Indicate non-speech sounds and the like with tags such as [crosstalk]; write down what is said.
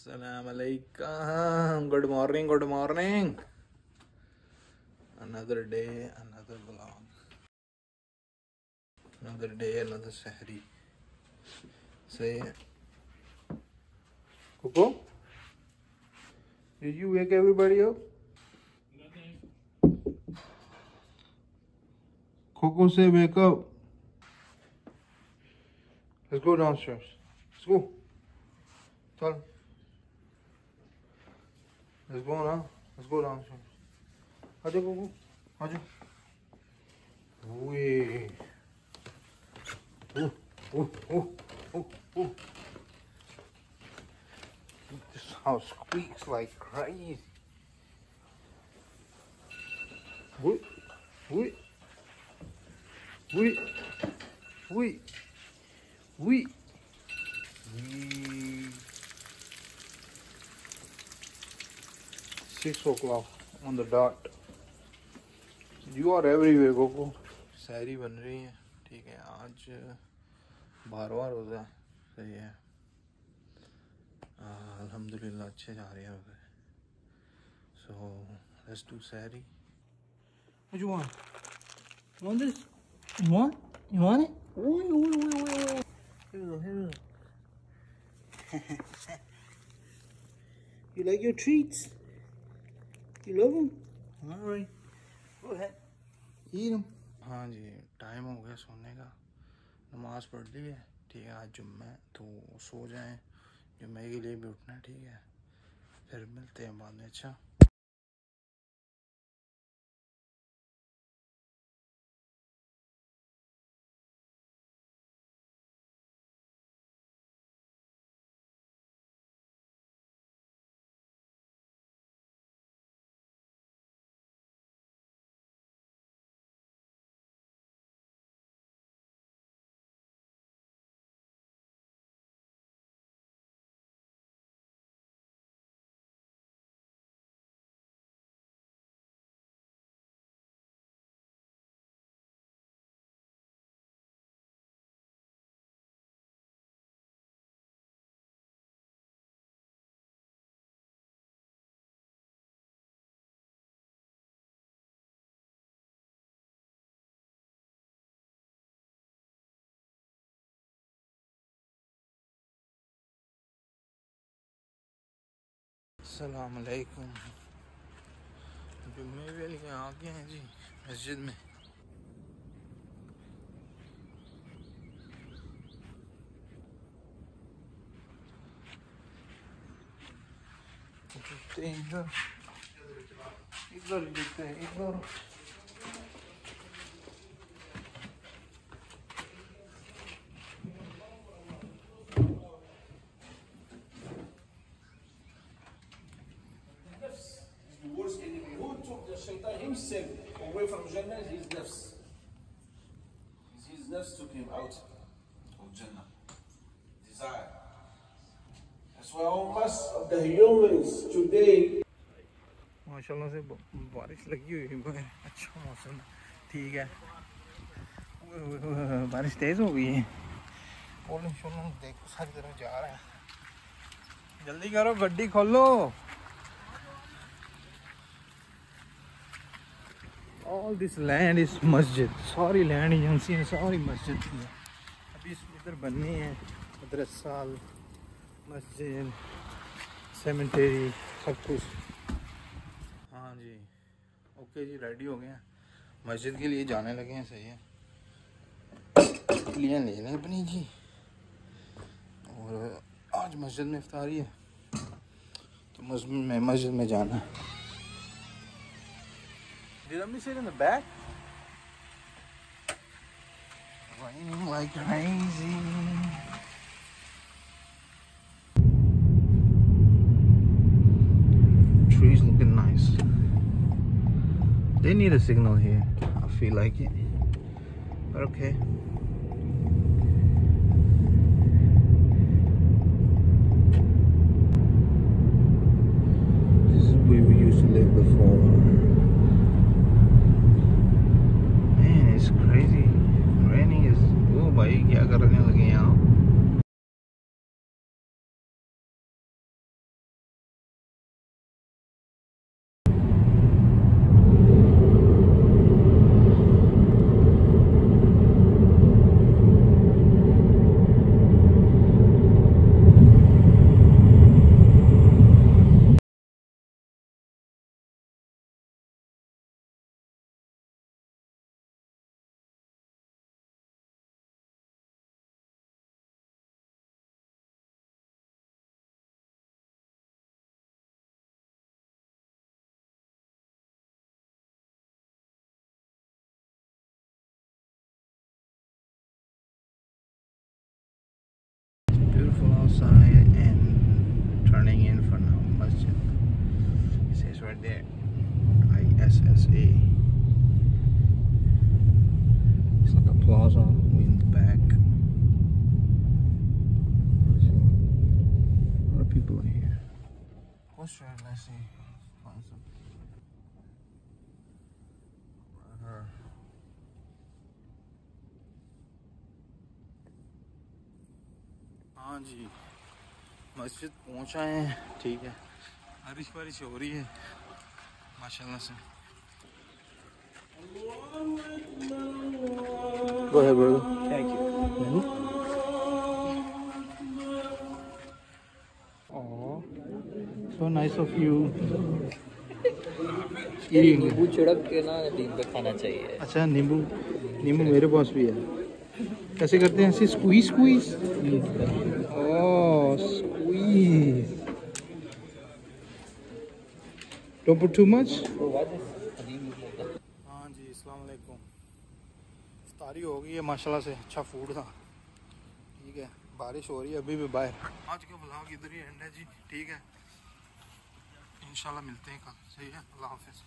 Assalamualaikum. Good morning, good morning. Another day, another vlog. Another day, another Sahri. Say. Coco? Did you wake everybody up? Coco say wake up. Let's go downstairs. Let's go. Tell. Let's go now. Let's go downstairs. Hajj, go, go. Hajj. Wee. Oh, oh, oh, oh, oh. This house squeaks like crazy. Wait, wait, wait, wait, wait. Six o'clock on the dot you are every ویگو سیری بن رہی ہے۔ ٹھیک ہے آج بار بار ہو گیا الحمد للہ اچھے جا رہے ہیں You love them? Alright. Go ahead. Eat them. ہاں جی ٹائم ہو گیا سونے کا نماز پڑھ لی ہے ٹھیک ہے آج جمعہ تو سو جائیں جمعے کے لیے بھی اٹھنا ہے ٹھیک ہے پھر ملتے ہیں بعد میں اچھا अच्छा असलकुम जुम्मे के लिए आ गए हैं जी मस्जिद में देखते हैं इधर इधर देखते हैं इधर himself away from Jannah? His nafs. His nafs took him out of Jannah. Desire. That's why all most of the humans today माशाल्लाह से ब- बारिश लगी हुई है मगर अच्छा मौसम है ठीक है ओए, [laughs] ओए, ओए, बारिश तेज हो गई है पोलिंग शोलिंग देखो सारी तरफ जा रहा है जल्दी करो गड्डी खोलो آل دس لینڈ اس مسجد ساری لینڈ ایجنسی ہیں ساری مسجد کی ہیں ابھی اس ادھر بننی ہے مدرسہ مسجد سیمنٹری سب کچھ ہاں جی اوکے جی ریڈی ہو گئے ہیں مسجد کے لیے جانے لگے ہیں صحیح ہے لے لیں اپنی جی اور آج مسجد میں افطاری ہے تو مسجد میں مسجد میں جانا ہے Did I sit in the back? Raining like crazy. Trees looking nice. They need a signal here. I feel like it. But okay. بھائی کیا کرنے لگے یہاں۔ right there. ISSA. It's like a plaza in the back. A lot of people are here. Let's try it. Let's see. Find some. Right here. हाँ जी मस्जिद पहुंचा है ठीक है बारिश बारिश हो रही है ماشاءاللہ سے Go ahead, brother. Thank you. Mm -hmm. Oh, so nice of you. نیمبو چڑک کے نا پہ کھانا چاہیے اچھا نیمبو نیمبو میرے پاس بھی ہے کیسے کرتے ہیں ایسے squeeze squeeze O squeeze Don't put too much. ہاں جی السلام علیکم۔ افطاری ہو گئی ہے ماشاء اللہ سے اچھا فوڈ تھا۔ ٹھیک ہے، بارش ہو رہی ہے ابھی بھی باہر آج کا بلاگ ادھر ہی اینڈ ہے جی ٹھیک ہے۔ انشاءاللہ ملتے ہیں کل، صحیح ہے؟ اللہ حافظ۔